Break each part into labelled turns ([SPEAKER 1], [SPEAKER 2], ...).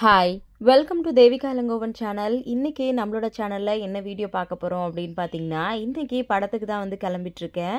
[SPEAKER 1] Hi. Welcome to Devika Ilangovan channel இன்றைக்கி நம்மளோட சேனலில் என்ன வீடியோ பார்க்க போகிறோம் அப்படின்னு பார்த்தீங்கன்னா இன்றைக்கி படத்துக்கு தான் வந்து கிளம்பிட்டுருக்கேன்.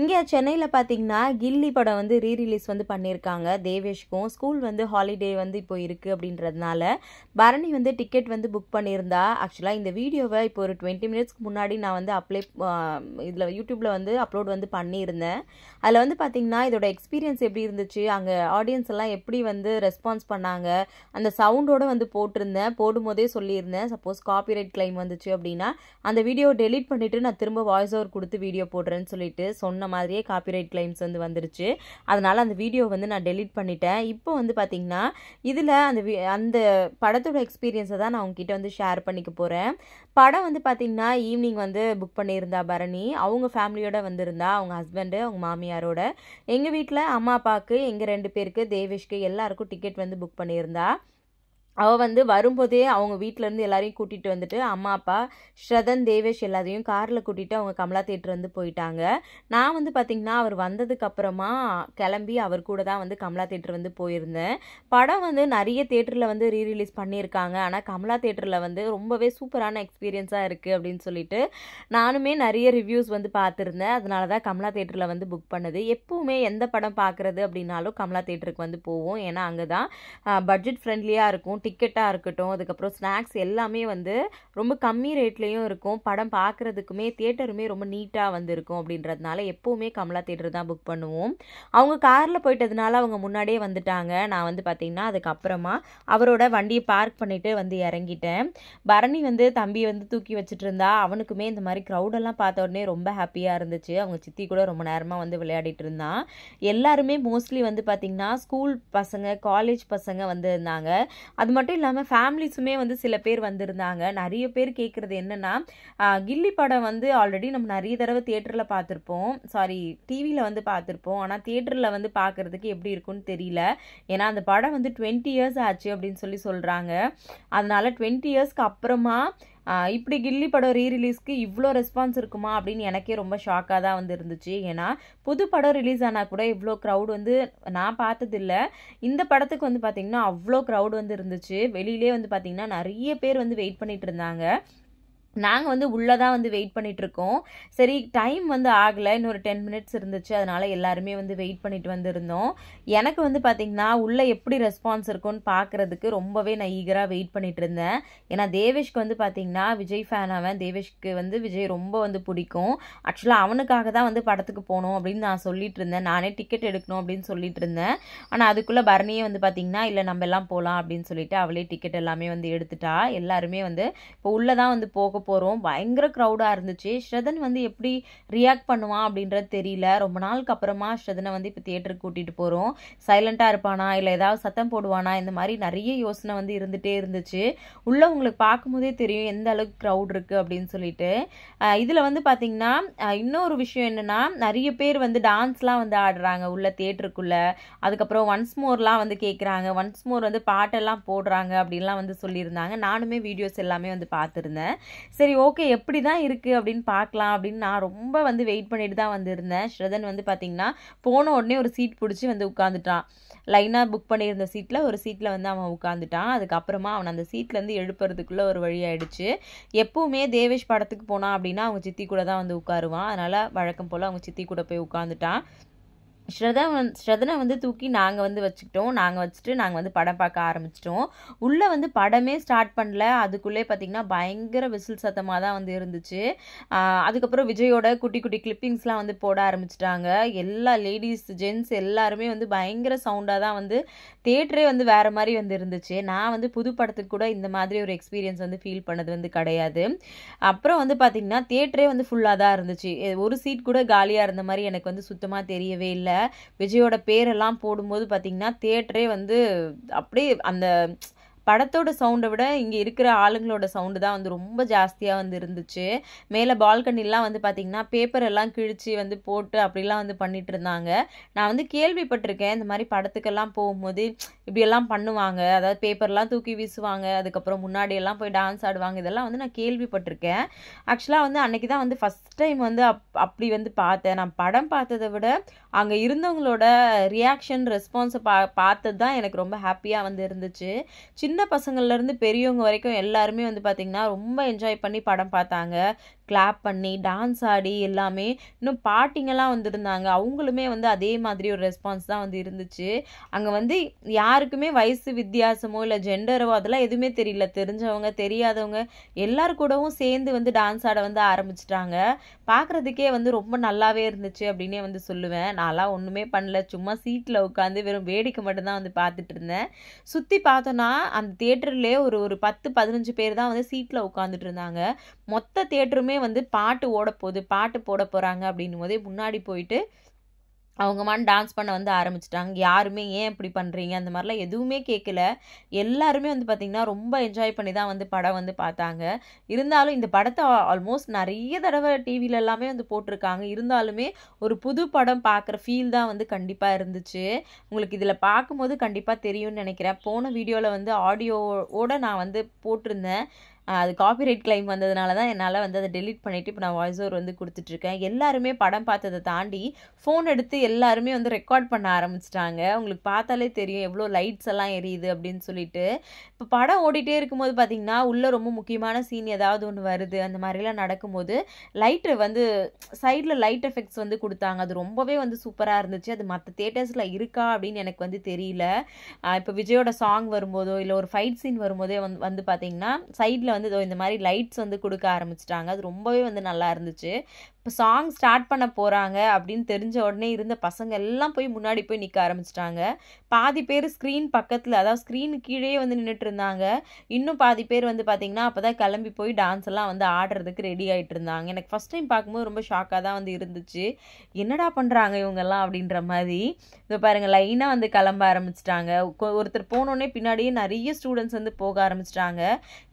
[SPEAKER 1] இங்கே சென்னையில் பார்த்தீங்கன்னா கில்லி படம் வந்து ரீ ரிலீஸ் வந்து பண்ணியிருக்காங்க. தேவேஷ்க்கும் ஸ்கூல் வந்து ஹாலிடே வந்து இப்போ இருக்குது அப்படின்றதுனால பரணி வந்து டிக்கெட் வந்து புக் பண்ணியிருந்தா. ஆக்சுவலாக இந்த வீடியோவை இப்போ ஒரு டுவெண்ட்டி மினிட்ஸ்க்கு முன்னாடி நான் வந்து அப்ளை இதில் யூடியூப்பில் வந்து அப்லோட் வந்து பண்ணியிருந்தேன். அதில் வந்து பார்த்தீங்கன்னா இதோட எக்ஸ்பீரியன்ஸ் எப்படி இருந்துச்சு? அங்கே ஆடியன்ஸ் எல்லாம் எப்படி வந்து ரெஸ்பான்ஸ் பண்ணாங்க? அந்த சவுண்டோடு வந்து போட்டிருந்தேன். போடும்போதே சொல்லியிருந்தேன். சப்போஸ் காப்பிரைட் கிளைம் வந்துச்சு அப்படின்னா அந்த வீடியோ டெலீட் பண்ணிவிட்டு நான் திரும்ப வாய்ஸ் ஓவர் கொடுத்து வீடியோ போடுறேன்னு சொல்லிட்டு சொன்ன மாதிரியே காப்பிரைட் கிளைம்ஸ் வந்து வந்துருச்சு. அதனால் அந்த வீடியோ வந்து நான் டெலீட் பண்ணிட்டேன். இப்போ வந்து பார்த்திங்கன்னா இதில் அந்த வி- அந்த படத்தோட எக்ஸ்பீரியன்ஸை தான் நான் உங்ககிட்ட வந்து ஷேர் பண்ணிக்க போகிறேன் படம் வந்து பார்த்திங்கன்னா ஈவினிங் வந்து புக் பண்ணியிருந்தா பரணி. அவங்க ஃபேமிலியோட வந்திருந்தா அவங்க ஹஸ்பண்டு அவங்க மாமியாரோட. எங்கள் வீட்டில் அம்மா அப்பாவுக்கு எங்கள் ரெண்டு பேருக்கு தேவேஷ்க்கு எல்லாருக்கும் டிக்கெட் வந்து புக் பண்ணியிருந்தா. அவள் வந்து வரும்போதே அவங்க வீட்டிலேருந்து எல்லாரையும் கூட்டிகிட்டு வந்துட்டு அம்மா அப்பா ஸ்ரதன் தேவேஷ் எல்லாரையும் காரில் கூட்டிகிட்டு அவங்க கமலா தேட்டர் வந்து போயிட்டாங்க. நான் வந்து பார்த்திங்கன்னா அவர் வந்ததுக்கப்புறமா கிளம்பி அவர் கூட தான் வந்து கமலா தேட்டர் வந்து போயிருந்தேன். படம் வந்து நிறைய தேட்டரில் வந்து ரீ ரிலீஸ் பண்ணியிருக்காங்க. ஆனால் கமலா தேட்டரில் வந்து ரொம்பவே சூப்பரான எக்ஸ்பீரியன்ஸாக இருக்குது அப்படின்னு சொல்லிட்டு நானுமே நிறைய ரிவ்யூஸ் வந்து பார்த்துருந்தேன் அதனால தான் கமலா தேட்டரில் வந்து புக் பண்ணது. எப்போவுமே எந்த படம் பார்க்குறது அப்படின்னாலும் கமலா தேட்டருக்கு வந்து போவோம். ஏன்னா அங்கே தான் பட்ஜெட் ஃப்ரெண்ட்லியாக இருக்கும். டிக்கெட்டாக இருக்கட்டும் அதுக்கப்புறம் ஸ்நாக்ஸ் எல்லாமே வந்து ரொம்ப கம்மி ரேட்லேயும் இருக்கும். படம் பார்க்குறதுக்குமே தியேட்டருமே ரொம்ப நீட்டாக வந்து இருக்கும் அப்படின்றதுனால எப்போவுமே கமலா தேட்டர் தான் புக் பண்ணுவோம். அவங்க காரில் போயிட்டதுனால அவங்க முன்னாடியே வந்துட்டாங்க. நான் வந்து பார்த்திங்கன்னா அதுக்கப்புறமா அவரோட வண்டியை பார்க் பண்ணிவிட்டு வந்து இறங்கிட்டேன். பரணி வந்து தம்பி வந்து தூக்கி வச்சுட்டு இருந்தா அவனுக்குமே இந்த மாதிரி க்ரௌடெல்லாம் பார்த்த உடனே ரொம்ப ஹாப்பியாக இருந்துச்சு. அவங்க சித்தி கூட ரொம்ப நேரமாக வந்து விளையாடிட்டு இருந்தான் எல்லாருமே மோஸ்ட்லி வந்து பார்த்திங்கன்னா ஸ்கூல் பசங்க காலேஜ் பசங்க வந்து இருந்தாங்க. அது மட்டும் இல்லாமல் ஃபேமிலிஸுமே வந்து சில பேர் வந்திருந்தாங்க. நிறைய பேர் கேட்குறது என்னென்னா கில்லி படம் வந்து ஆல்ரெடி நம்ம நிறைய தடவை தியேட்டரில் பார்த்துருப்போம். சாரி டிவியில் வந்து பார்த்துருப்போம். ஆனால் தியேட்டரில் வந்து பார்க்குறதுக்கு எப்படி இருக்கும்னு தெரியல. ஏன்னா அந்த படம் வந்து டுவெண்ட்டி இயர்ஸ் ஆச்சு அப்படின்னு சொல்லி சொல்கிறாங்க அதனால் டுவெண்ட்டி இயர்ஸ்க்கு அப்புறமா இப்படி கில்லி படம் ரீ ரிலீஸ்க்கு இவ்வளோ ரெஸ்பான்ஸ் இருக்குமா அப்படின்னு எனக்கே ரொம்ப ஷாக்காக தான் வந்து இருந்துச்சு ஏன்னா புது படம் ரிலீஸ் ஆனால் கூட இவ்வளோ க்ரௌட் வந்து நான் பார்த்ததில்ல. இந்த படத்துக்கு வந்து பார்த்திங்கன்னா அவ்வளோ க்ரௌட் வந்து இருந்துச்சு. வெளியிலே வந்து பார்த்திங்கன்னா நிறைய பேர் வந்து வெயிட் பண்ணிட்டு இருந்தாங்க. நாங்கள் வந்து உள்ளே தான் வந்து வெயிட் பண்ணிகிட்ருக்கோம் சரி டைம் வந்து ஆகலை. இன்னொரு டென் மினிட்ஸ் இருந்துச்சு. அதனால எல்லாருமே வந்து வெயிட் பண்ணிட்டு வந்திருந்தோம். எனக்கு வந்து பார்த்திங்கன்னா உள்ளே எப்படி ரெஸ்பான்ஸ் இருக்கும்னு பார்க்குறதுக்கு ரொம்பவே நான் ஈகராக வெயிட் பண்ணிட்டு இருந்தேன். ஏன்னா தேவேஷ்க்கு வந்து பார்த்திங்கன்னா விஜய் ஃபேன் அவன் தேவேஷ்க்கு வந்து விஜய் ரொம்ப வந்து பிடிக்கும். ஆக்சுவலாக அவனுக்காக தான் வந்து படத்துக்கு போகணும் அப்படின்னு நான் சொல்லிட்டு இருந்தேன். நானே டிக்கெட் எடுக்கணும் அப்படின்னு சொல்லிட்டு இருந்தேன். ஆனால் அதுக்குள்ளே பரணியே வந்து பார்த்திங்கன்னா இல்லை நம்ம எல்லாம் போகலாம் அப்படின்னு சொல்லிட்டு அவளே டிக்கெட் எல்லாமே வந்து எடுத்துட்டா. எல்லாருமே வந்து இப்போ உள்ளே தான் வந்து போக போகிறோம் பயங்கர க்ரௌடாக இருந்துச்சு. ஸ்ரதன் வந்து எப்படி ரியாக்ட் பண்ணுவான் அப்படின்றது தெரியல. ரொம்ப நாளுக்கு அப்புறமா ஸ்ரதனை வந்து இப்போ தியேட்டருக்கு கூட்டிகிட்டு போகிறோம் சைலண்ட்டாக இருப்பானா? இல்லை ஏதாவது சத்தம் போடுவானா? இந்த மாதிரி நிறைய யோசனை வந்து இருந்துகிட்டே இருந்துச்சு. உள்ளே உங்களுக்கு பார்க்கும்போதே தெரியும் எந்த அளவுக்கு க்ரௌட் இருக்குது அப்படின்னு சொல்லிட்டு. இதில் வந்து பார்த்தீங்கன்னா இன்னொரு விஷயம் என்னென்னா நிறைய பேர் வந்து டான்ஸ்லாம் வந்து ஆடுறாங்க உள்ள தேட்டருக்குள்ளே அதுக்கப்புறம் ஒன்ஸ் மோர்லாம் வந்து கேட்குறாங்க ஒன்ஸ் மோர் வந்து பாட்டெல்லாம் போடுறாங்க அப்படின்லாம் வந்து சொல்லியிருந்தாங்க. நானுமே வீடியோஸ் எல்லாமே வந்து பார்த்துருந்தேன். சரி ஓகே எப்படி தான் இருக்குது அப்படின்னு பார்க்கலாம் அப்படின்னு நான் ரொம்ப வந்து வெயிட் பண்ணிட்டு தான் வந்திருந்தேன். ஸ்ரதன் வந்து பார்த்தீங்கன்னா போன உடனே ஒரு சீட் பிடிச்சி வந்து உட்காந்துட்டான் லைனாக புக் பண்ணியிருந்த சீட்டில் ஒரு சீட்டில் வந்து அவன் உட்காந்துட்டான் அதுக்கப்புறமா அவன் அந்த சீட்லேருந்து எழுப்புறதுக்குள்ளே ஒரு வழி ஆயிடுச்சு. எப்பவுமே தேவேஷ் படத்துக்கு போனான் அப்படின்னா அவங்க சித்தி கூட தான் வந்து உட்காருவான். அதனால் வழக்கம் போல் அவங்க சித்தி கூட போய் உட்காந்துட்டான் ஸ்ரதா வந்து ஸ்ரதனை வந்து தூக்கி நாங்கள் வந்து வச்சுக்கிட்டோம். நாங்கள் வச்சுட்டு நாங்கள் வந்து படம் பார்க்க ஆரம்பிச்சிட்டோம். உள்ளே வந்து படமே ஸ்டார்ட் பண்ணல. அதுக்குள்ளே பார்த்தீங்கன்னா பயங்கர விசில் சத்தமாக தான் வந்து இருந்துச்சு. அதுக்கப்புறம் விஜயோட குட்டி குட்டி கிளிப்பிங்ஸ்லாம் வந்து போட ஆரம்பிச்சிட்டாங்க. எல்லா லேடிஸ் ஜென்ட்ஸ் எல்லாருமே வந்து பயங்கர சவுண்டாக தான் வந்து தேட்டரே வந்து வேறு மாதிரி வந்து இருந்துச்சு. நான் வந்து புது படத்துக்கு கூட இந்த மாதிரி ஒரு எக்ஸ்பீரியன்ஸ் வந்து ஃபீல் பண்ணது வந்து கிடையாது. அப்புறம் வந்து பார்த்திங்கன்னா தேட்டரே வந்து ஃபுல்லாக தான் இருந்துச்சு. ஒரு சீட் கூட காலியாக இருந்த மாதிரி எனக்கு வந்து சுத்தமாக தெரியவே இல்லை. விஜயோட பேரெல்லாம் போடும்போது பார்த்தீங்கன்னா தேட்டரே வந்து அப்படியே அந்த படத்தோட சவுண்டை விட இங்கே இருக்கிற ஆளுங்களோட சவுண்டு தான் வந்து ரொம்ப ஜாஸ்தியாக வந்து இருந்துச்சு. மேலே பால்கனிலாம் வந்து பார்த்திங்கன்னா பேப்பர் எல்லாம் கிழிச்சு வந்து போட்டு அப்படிலாம் வந்து பண்ணிட்டு இருந்தாங்க. நான் வந்து கேள்விப்பட்டிருக்கேன் இந்த மாதிரி படத்துக்கெல்லாம் போகும்போது இப்படியெல்லாம் பண்ணுவாங்க. அதாவது பேப்பர்லாம் தூக்கி வீசுவாங்க அதுக்கப்புறம் முன்னாடியெல்லாம் போய் டான்ஸ் ஆடுவாங்க. இதெல்லாம் வந்து நான் கேள்விப்பட்டிருக்கேன். ஆக்சுவலாக வந்து அன்றைக்கி தான் வந்து ஃபஸ்ட் டைம் வந்து அப் அப்படி வந்து பார்த்தேன். நான் படம் பார்த்ததை விட அங்கே இருந்தவங்களோட ரியாக்ஷன் ரெஸ்பான்ஸை பா பார்த்தது தான் எனக்கு ரொம்ப ஹாப்பியாக வந்து இருந்துச்சு. சின்ன சின்ன பசங்கள்லேருந்து பெரியவங்க வரைக்கும் எல்லாருமே வந்து பார்த்திங்கன்னா ரொம்ப என்ஜாய் பண்ணி படம் பார்த்தாங்க. கிளாப் பண்ணி டான்ஸ் ஆடி எல்லாமே இன்னும் பாட்டிங்கெல்லாம் வந்திருந்தாங்க. அவங்களுமே வந்து அதே மாதிரி ஒரு ரெஸ்பான்ஸ் தான் வந்து இருந்துச்சு. அங்கே வந்து யாருக்குமே வயசு வித்தியாசமோ இல்லை ஜெண்டரோ அதெல்லாம் எதுவுமே தெரியல. தெரிஞ்சவங்க தெரியாதவங்க எல்லார் கூடவும் சேர்ந்து வந்து டான்ஸ் ஆட வந்து ஆரம்பிச்சிட்டாங்க. பார்க்குறதுக்கே வந்து ரொம்ப நல்லாவே இருந்துச்சு அப்படின்னே வந்து சொல்லுவேன். நான்லாம் ஒன்றுமே பண்ணல. சும்மா சீட்டில் உட்காந்து வெறும் வேடிக்கை மட்டும்தான் வந்து பார்த்துட்டு இருந்தேன். சுற்றி பார்த்தோன்னா அந்த தேட்டர்லேயே ஒரு ஒரு பத்து பதினஞ்சு பேர் தான் வந்து சீட்டில் உட்காந்துட்டு இருந்தாங்க. மொத்த தேட்டருமே வந்து பாட்டு ஓட போகுது பாட்டு போட போகிறாங்க அப்படின்னும் போதே முன்னாடி போயிட்டு அவங்க மான் டான்ஸ் பண்ண வந்து ஆரம்பிச்சிட்டாங்க. யாருமே ஏன் இப்படி பண்ணுறீங்க அந்த மாதிரிலாம் எதுவுமே கேட்கல எல்லாருமே வந்து பார்த்திங்கன்னா ரொம்ப என்ஜாய் பண்ணி தான் வந்து படம் வந்து பார்த்தாங்க. இருந்தாலும் இந்த படத்தை ஆல்மோஸ்ட் நிறைய தடவை டிவியில் எல்லாமே வந்து போட்டிருக்காங்க. இருந்தாலுமே ஒரு புது படம் பார்க்குற ஃபீல் தான் வந்து கண்டிப்பாக இருந்துச்சு. உங்களுக்கு இதில் பார்க்கும்போது கண்டிப்பாக தெரியும்னு நினைக்கிறேன். போன வீடியோவில் வந்து ஆடியோவோட நான் வந்து போட்டிருந்தேன். அது காப்பிரைட் கிளைம் வந்ததுனால தான் என்னால் வந்து அதை டெலிட் பண்ணிவிட்டு இப்போ நான் வாய்ஸ் ஓவர் வந்து கொடுத்துட்ருக்கேன் எல்லாருமே படம் பார்த்ததை தாண்டி ஃபோன் எடுத்து எல்லாருமே வந்து ரெக்கார்ட் பண்ண ஆரம்பிச்சிட்டாங்க. உங்களுக்கு பார்த்தாலே தெரியும் எவ்வளோ லைட்ஸ் எல்லாம் எரியுது அப்படின்னு சொல்லிட்டு. இப்போ படம் ஓடிட்டே இருக்கும்போது பார்த்திங்கன்னா உள்ளே ரொம்ப முக்கியமான சீன் ஏதாவது ஒன்று வருது. அந்த மாதிரிலாம் நடக்கும்போது லைட்டு வந்து சைடில் லைட் எஃபெக்ட்ஸ் வந்து கொடுத்தாங்க. அது ரொம்பவே வந்து சூப்பராக இருந்துச்சு. அது மற்ற தேட்டர்ஸில் இருக்கா அப்படின்னு எனக்கு வந்து தெரியல. இப்போ விஜயோட சாங் வரும்போதோ இல்லை ஒரு ஃபைட் சீன் வரும்போதே வந்து வந்து பார்த்தீங்கன்னா சைடில் வந்து இதோ இந்த மாதிரி லைட்ஸ் வந்து கொடுக்க ஆரம்பிச்சிட்டாங்க. அது ரொம்பவே வந்து நல்லா இருந்துச்சு. இப்போ சாங் ஸ்டார்ட் பண்ண போகிறாங்க அப்படின்னு தெரிஞ்ச உடனே இருந்த பசங்க எல்லாம் போய் முன்னாடி போய் நிற்க ஆரம்பிச்சிட்டாங்க. பாதி பேர் ஸ்க்ரீன் பக்கத்தில் அதாவது ஸ்க்ரீனு கீழே வந்து நின்றுட்டு இருந்தாங்க. இன்னும் பாதி பேர் வந்து பார்த்திங்கன்னா அப்போ தான் கிளம்பி போய் டான்ஸ் எல்லாம் வந்து ஆடுறதுக்கு ரெடி ஆகிட்டு இருந்தாங்க. எனக்கு ஃபஸ்ட் டைம் பார்க்கும்போது ரொம்ப ஷாக்காக தான் வந்து இருந்துச்சு. என்னடா பண்ணுறாங்க இவங்கெல்லாம் அப்படின்ற மாதிரி. இப்போ பாருங்கள் லைனாக வந்து கிளம்ப ஆரம்பிச்சிட்டாங்க. ஒருத்தர் போனோடனே பின்னாடியே நிறைய ஸ்டூடெண்ட்ஸ் வந்து போக ஆரம்பிச்சிட்டாங்க.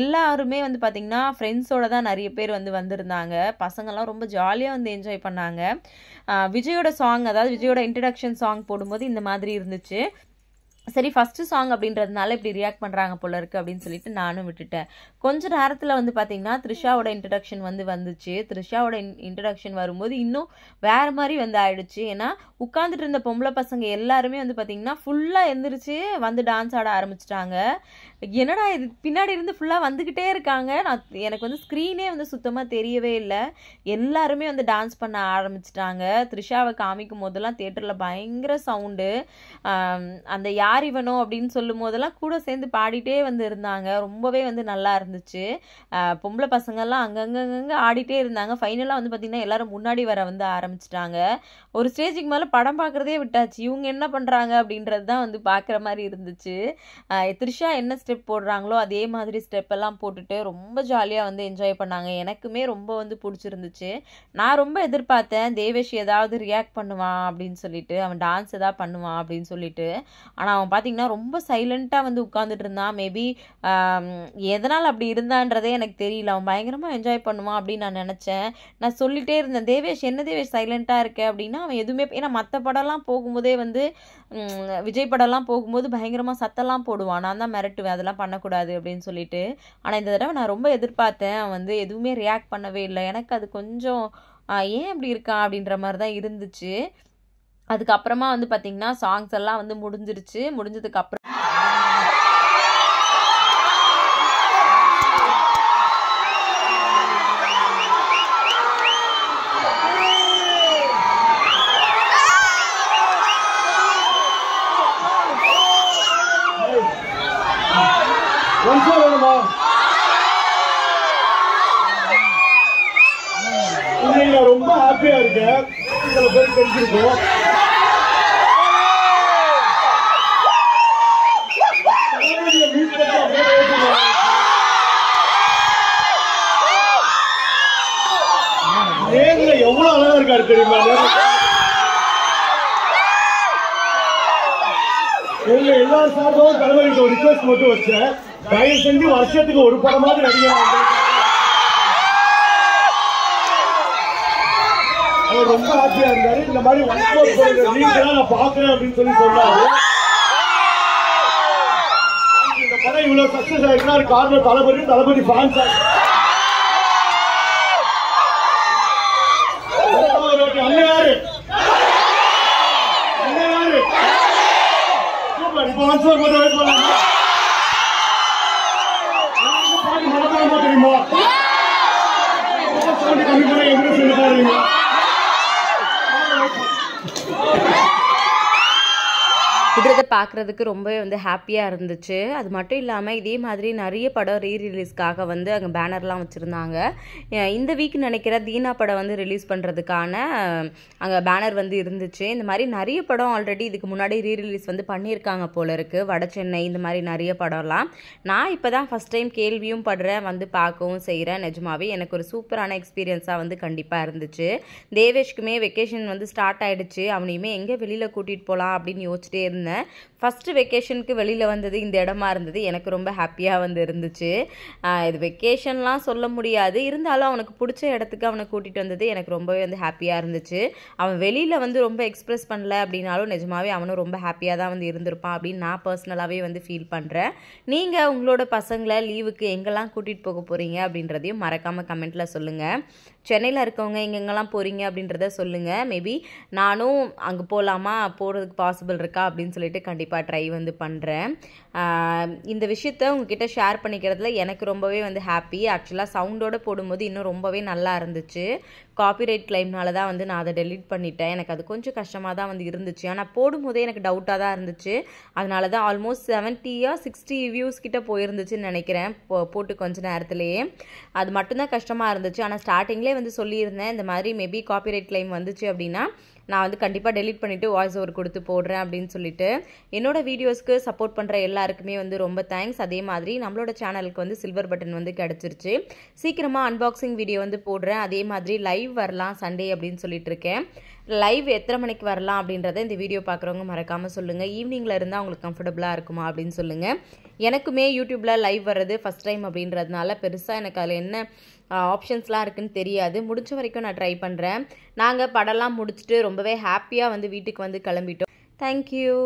[SPEAKER 1] எல்லா எல்லாருமே வந்து பார்த்திங்கன்னா ஃப்ரெண்ட்ஸோட தான் நிறைய பேர் வந்து வந்திருந்தாங்க. பசங்கள்லாம் ரொம்ப ஜாலியாக வந்து என்ஜாய் பண்ணாங்க. விஜயோட சாங் அதாவது விஜயோட இன்ட்ரடக்ஷன் சாங் போடும்போது இந்த மாதிரி இருந்துச்சு. சரி ஃபஸ்ட்டு சாங் அப்படின்றதுனால இப்படி ரியாக்ட் பண்ணுறாங்க போல இருக்குது அப்படின்னு சொல்லிட்டு நானும் விட்டுட்டேன். கொஞ்ச நேரத்தில் வந்து பார்த்தீங்கன்னா த்ரிஷாவோட இன்ட்ரடக்ஷன் வந்து வந்துச்சு. த்ரிஷாவோட இன் இன்ட்ரடக்ஷன் வரும்போது இன்னும் வேறு மாதிரி வந்து ஆயிடுச்சு. ஏன்னா உட்காந்துட்டு இருந்த பொம்பளை பசங்க எல்லாருமே வந்து பார்த்தீங்கன்னா ஃபுல்லாக எந்திரிச்சு வந்து டான்ஸ் ஆட ஆரம்பிச்சிட்டாங்க. என்னடா இது? பின்னாடி இருந்து ஃபுல்லாக வந்துக்கிட்டே இருக்காங்க. நான் எனக்கு வந்து ஸ்க்ரீனே வந்து சுத்தமாக தெரியவே இல்லை. எல்லாருமே வந்து டான்ஸ் பண்ண ஆரம்பிச்சிட்டாங்க. த்ரிஷாவை காமிக்கும் போதெல்லாம் தேட்டரில் பயங்கர சவுண்டு அந்த யார் யார் அப்படின்னு சொல்லும் போதெல்லாம் கூட சேர்ந்து பாடிட்டே வந்து இருந்தாங்க. ரொம்பவே வந்து நல்லா இருந்துச்சு. பொம்பளை பசங்கள்லாம் அங்கங்கங்க ஆடிட்டே இருந்தாங்க. ஃபைனலாக வந்து பார்த்திங்கன்னா எல்லாரும் முன்னாடி வர வந்து ஆரம்பிச்சிட்டாங்க. ஒரு ஸ்டேஜுக்கு மேலே படம் பார்க்குறதே விட்டாச்சு. இவங்க என்ன பண்ணுறாங்க அப்படின்றது தான் வந்து பார்க்குற மாதிரி இருந்துச்சு. த்ரிஷா என்ன ஸ்டெப் போடுறாங்களோ அதே மாதிரி ஸ்டெப் எல்லாம் போட்டுட்டு ரொம்ப ஜாலியாக வந்து என்ஜாய் பண்ணாங்க. எனக்குமே ரொம்ப வந்து பிடிச்சிருந்துச்சு. நான் ரொம்ப எதிர்பார்த்தேன் தேவேஷ் ஏதாவது ரியாக்ட் பண்ணுவான் அப்படின்னு சொல்லிட்டு அவன் டான்ஸ் ஏதாவது பண்ணுவான் அப்படின்னு சொல்லிட்டு. ஆனால் அவன் பார்த்தீங்கன்னா ரொம்ப சைலண்ட்டாக வந்து உட்காந்துட்டு இருந்தான். மேபி எதனால் அப்படி இருந்தான்றதே எனக்கு தெரியல. அவன் பயங்கரமாக என்ஜாய் பண்ணுவான் அப்படின்னு நான் நினச்சேன். நான் சொல்லிகிட்டே இருந்தேன் தேவேஷ் என்ன தேவேஷ் சைலண்ட்டாக இருக்க? அப்படின்னா அவன் எதுவுமே ஏன்னா மற்ற படம்லாம் போகும்போதே வந்து விஜய் படம்லாம் போகும்போது பயங்கரமாக சத்தம்லாம் போடுவான். நான் தான் மிரட்டுவேன் அதெல்லாம் பண்ணக்கூடாது அப்படின்னு சொல்லிட்டு. ஆனால் இந்த தடவை நான் ரொம்ப எதிர்பார்த்தேன். அவன் வந்து எதுவுமே ரியாக்ட் பண்ணவே இல்லை. எனக்கு அது கொஞ்சம் ஏன் அப்படி இருக்கான் அப்படின்ற மாதிரி தான் இருந்துச்சு. அதுக்கப்புறமா வந்து பார்த்திங்கன்னா சாங்ஸ் எல்லாம் வந்து முடிஞ்சிருச்சு. முடிஞ்சதுக்கு அப்புறம்
[SPEAKER 2] வேணுமா இன்னைக்கு நான் ரொம்ப ஹாப்பியா இருக்கேன் சில பேர் தெரிஞ்சிருக்கோம் மீட் பண்ணி அப்படியே பேசுங்க. நேர்ல எவ்வளவு அழகா இருக்காரு தெரியுமா உங்க எல்லா சார்பாகவும் தலைவருக்கு ஒரு ரிக்வஸ்ட் மட்டும் வச்சேன் தயவு செஞ்சு வருஷத்துக்கு ஒரு படமாவது நடிகர் அவர் ரொம்ப ஹாப்பியா இருந்தாரு. இந்த மாதிரி ஒன் ஃபோர் நீங்க நான் பாக்குறேன் அப்படின்னு சொல்லி சொன்னாரு. இந்த படம் இவ்வளவு சக்சஸ் ஆயிருக்குன்னா காரணம் தளபதி தளபதி ஃபேன்ஸ் அண்ணன் 我们做过的人过。
[SPEAKER 1] விடுறத பார்க்குறதுக்கு ரொம்பவே வந்து ஹாப்பியாக இருந்துச்சு. அது மட்டும் இல்லாமல் இதே மாதிரி நிறைய படம் ரீ ரிலீஸ்க்காக வந்து அங்கே பேனர்லாம் வச்சுருந்தாங்க. இந்த வீக் நினைக்கிற தீனா படம் வந்து ரிலீஸ் பண்ணுறதுக்கான அங்கே பேனர் வந்து இருந்துச்சு. இந்த மாதிரி நிறைய படம் ஆல்ரெடி இதுக்கு முன்னாடி ரீ ரிலீஸ் வந்து பண்ணியிருக்காங்க போல இருக்குது வட சென்னை இந்த மாதிரி நிறைய படம்லாம். நான் இப்போ தான் ஃபஸ்ட் டைம் கேள்வியும் படுறேன் வந்து பார்க்கவும் செய்கிறேன் நிஜமாவே எனக்கு ஒரு சூப்பரான எக்ஸ்பீரியன்ஸாக வந்து கண்டிப்பாக இருந்துச்சு. தேவேஷ்க்குமே வெக்கேஷன் வந்து ஸ்டார்ட் ஆகிடுச்சு அவனையுமே எங்கே வெளியில் கூட்டிகிட்டு போகலாம் அப்படின்னு யோசிச்சிட்டே இருந்தேன். ஃபஸ்ட்டு வெக்கேஷனுக்கு வெளியில் வந்தது இந்த இடமா இருந்தது. எனக்கு ரொம்ப ஹாப்பியாக வந்து இருந்துச்சு. இது வெக்கேஷன்லாம் சொல்ல முடியாது. இருந்தாலும் அவனுக்கு பிடிச்ச இடத்துக்கு அவனை கூட்டிகிட்டு வந்தது எனக்கு ரொம்பவே வந்து ஹாப்பியாக இருந்துச்சு. அவன் வெளியில் வந்து ரொம்ப எக்ஸ்ப்ரெஸ் பண்ணல அப்படின்னாலும் நிஜமாவே அவனும் ரொம்ப ஹாப்பியாக தான் வந்து இருந்திருப்பான் அப்படின்னு நான் பர்சனலாகவே வந்து ஃபீல் பண்ணுறேன் நீங்கள் உங்களோட பசங்களை லீவுக்கு எங்கெல்லாம் கூட்டிகிட்டு போக போகிறீங்க அப்படின்றதையும் மறக்காமல் கமெண்ட்டில் சொல்லுங்கள் சென்னையில் இருக்கவங்க எங்கெங்கெல்லாம் போகிறீங்க அப்படின்றத சொல்லுங்கள் மேபி நானும் அங்கே போகலாமா போகிறதுக்கு பாசிபிள் இருக்கா? அப்படின்னு சொல்லிட்டு கண்டிப்பாக ட்ரை வந்து பண்ணுறேன் இந்த விஷயத்த உங்ககிட்ட ஷேர் பண்ணிக்கிறதுல எனக்கு ரொம்பவே வந்து ஹாப்பி ஆக்சுவலாக சவுண்டோட போடும்போது இன்னும் ரொம்பவே நல்லா இருந்துச்சு. காப்பிரைட் கிளைம்னால தான் வந்து நான் அதை டெலிட் பண்ணிட்டேன். எனக்கு அது கொஞ்சம் கஷ்டமாக தான் வந்து இருந்துச்சு. ஆனால் போடும்போதே எனக்கு டவுட்டாக தான் இருந்துச்சு. அதனால தான் ஆல்மோஸ்ட் செவன்ட்டியா சிக்ஸ்டி வியூஸ் கிட்ட போயிருந்துச்சுன்னு நினைக்கிறேன். போ போட்டு கொஞ்ச நேரத்துலேயே. அது மட்டும்தான் கஷ்டமாக இருந்துச்சு. ஆனால் ஸ்டார்டிங்லேயே வந்து சொல்லியிருந்தேன். இந்த மாதிரி மேபி காப்பிரைட் கிளைம் வந்துச்சு அப்படின்னா நான் வந்து கண்டிப்பாக டெலீட் பண்ணிவிட்டு வாய்ஸ் ஓவர் கொடுத்து போடுறேன் அப்படின்னு சொல்லிட்டு. என்னோடய வீடியோஸ்க்கு சப்போர்ட் பண்ணுற எல்லாருக்குமே வந்து ரொம்ப தேங்க்ஸ் அதே மாதிரி நம்மளோட சேனலுக்கு வந்து சில்வர் பட்டன் வந்து கிடச்சிருச்சு. சீக்கிரமாக அன்பாக்சிங் வீடியோ வந்து போடுறேன். அதே மாதிரி லைவ் வரலாம் சண்டே அப்படின்னு சொல்லிட்டு இருக்கேன். லைவ் எத்தனை மணிக்கு வரலாம் அப்படின்றத இந்த வீடியோ பார்க்குறவங்க மறக்காமல் சொல்லுங்கள் ஈவினிங்கில் இருந்தால் உங்களுக்கு கம்ஃபர்டபுளாக இருக்குமா அப்படின்னு சொல்லுங்கள் எனக்குமே யூடியூப்பில் லைவ் வர்றது ஃபஸ்ட் டைம் அப்படின்றதுனால பெருசாக எனக்கு அதில் என்ன ஆப்ஷன்ஸ்லாம் இருக்குதுன்னு தெரியாது. முடிஞ்ச வரைக்கும் நான் ட்ரை பண்ணுறேன் நாங்கள் படம்லாம் முடிச்சுட்டு ரொம்பவே ஹாப்பியாக வந்து வீட்டுக்கு வந்து கிளம்பிட்டோம். தேங்க்யூ